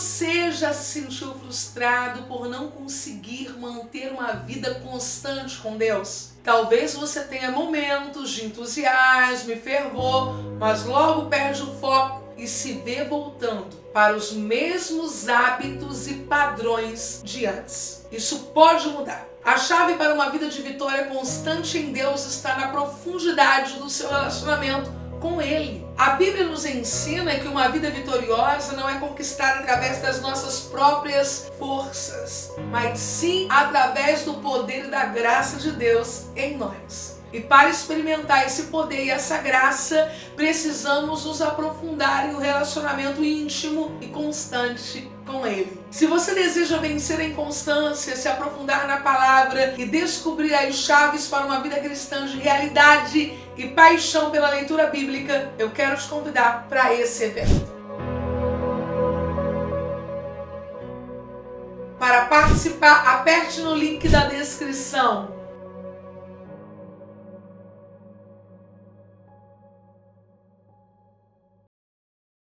você já se sentiu frustrado por não conseguir manter uma vida constante com Deus? Talvez você tenha momentos de entusiasmo e fervor, mas logo perde o foco e se vê voltando para os mesmos hábitos e padrões de antes. Isso pode mudar. A chave para uma vida de vitória constante em Deus está na profundidade do seu relacionamento com Ele. A Bíblia nos ensina que uma vida vitoriosa não é conquistada através das nossas próprias forças, mas sim através do poder e da graça de Deus em nós. E para experimentar esse poder e essa graça, precisamos nos aprofundar em um relacionamento íntimo e constante com Ele. Se você deseja vencer em constância, se aprofundar na palavra e descobrir as chaves para uma vida cristã de realidade e paixão pela leitura bíblica, eu quero te convidar para esse evento. Para participar, aperte no link da descrição